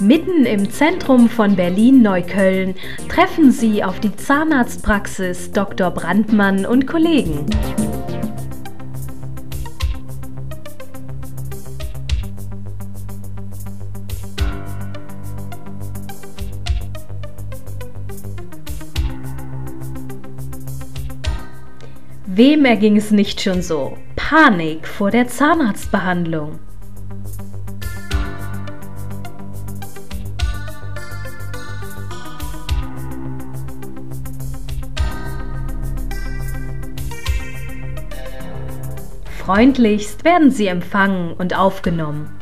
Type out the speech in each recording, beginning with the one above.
Mitten im Zentrum von Berlin-Neukölln treffen Sie auf die Zahnarztpraxis Dr. Brandmann und Kollegen. Wem erging es nicht schon so? Panik vor der Zahnarztbehandlung. Freundlichst werden sie empfangen und aufgenommen.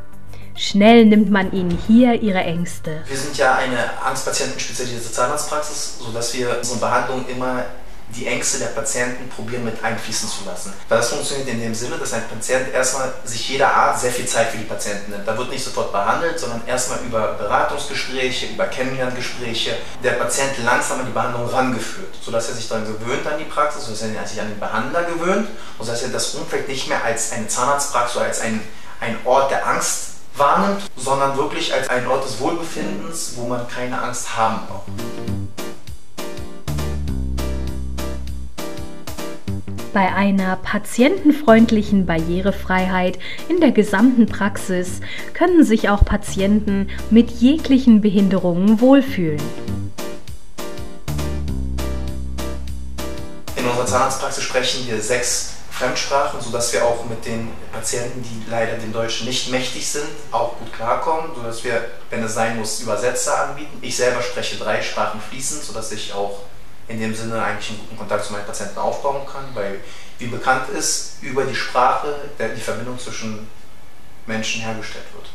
Schnell nimmt man ihnen hier ihre Ängste. Wir sind ja eine angstpatientenspezialisierte Zahnarztpraxis, sodass wir unsere Behandlung immer die Ängste der Patienten probieren mit einfließen zu lassen. Weil das funktioniert in dem Sinne, dass ein Patient erstmal sich jeder Art sehr viel Zeit für die Patienten nimmt. Da wird nicht sofort behandelt, sondern erstmal über Beratungsgespräche, über Kennenlerngespräche der Patient langsam an die Behandlung rangeführt, sodass er sich dann gewöhnt an die Praxis, sodass er sich an den Behandler gewöhnt und dass er das Umfeld nicht mehr als eine Zahnarztpraxis oder als ein, ein Ort der Angst wahrnimmt, sondern wirklich als ein Ort des Wohlbefindens, wo man keine Angst haben braucht. Bei einer patientenfreundlichen Barrierefreiheit in der gesamten Praxis können sich auch Patienten mit jeglichen Behinderungen wohlfühlen. In unserer Zahnarztpraxis sprechen wir sechs Fremdsprachen, sodass wir auch mit den Patienten, die leider dem Deutschen nicht mächtig sind, auch gut klarkommen, sodass wir, wenn es sein muss, Übersetzer anbieten. Ich selber spreche drei Sprachen fließend, sodass ich auch in dem Sinne eigentlich einen guten Kontakt zu meinen Patienten aufbauen kann, weil wie bekannt ist, über die Sprache die Verbindung zwischen Menschen hergestellt wird.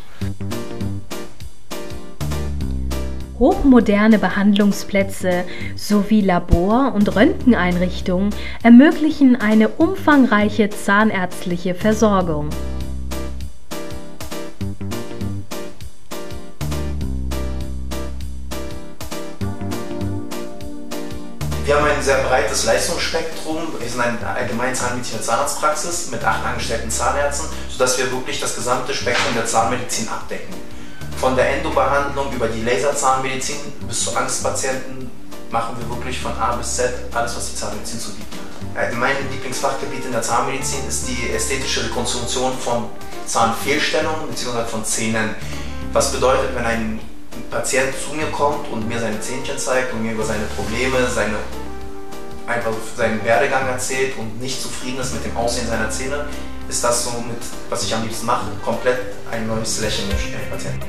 Hochmoderne Behandlungsplätze sowie Labor- und Röntgeneinrichtungen ermöglichen eine umfangreiche zahnärztliche Versorgung. Wir haben ein sehr breites Leistungsspektrum. Wir sind eine allgemein zahnmedizinische Zahnarztpraxis mit acht angestellten Zahnärzten, sodass wir wirklich das gesamte Spektrum der Zahnmedizin abdecken. Von der Endobehandlung über die Laserzahnmedizin bis zu Angstpatienten machen wir wirklich von A bis Z alles, was die Zahnmedizin zu bieten hat. Mein Lieblingsfachgebiet in der Zahnmedizin ist die ästhetische Rekonstruktion von Zahnfehlstellungen bzw. von Zähnen. Was bedeutet, wenn ein Patient zu mir kommt und mir seine Zähnchen zeigt und mir über seine Probleme, seine, einfach seinen Werdegang erzählt und nicht zufrieden ist mit dem Aussehen seiner Zähne, ist das so mit, was ich am liebsten mache, komplett ein neues Lächeln den Patienten.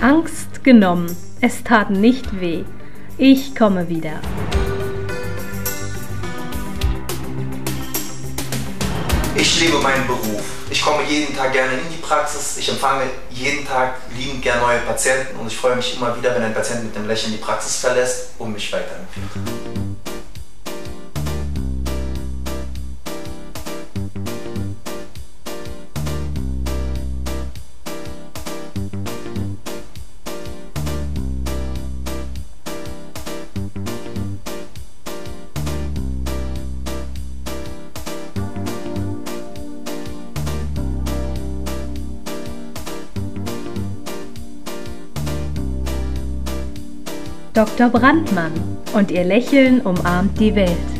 Angst genommen. Es tat nicht weh. Ich komme wieder. Ich liebe meinen Beruf. Ich komme jeden Tag gerne in die Praxis. Ich empfange jeden Tag liebend gerne neue Patienten und ich freue mich immer wieder, wenn ein Patient mit dem Lächeln die Praxis verlässt und mich weiterempfiehlt. Dr. Brandmann und ihr Lächeln umarmt die Welt.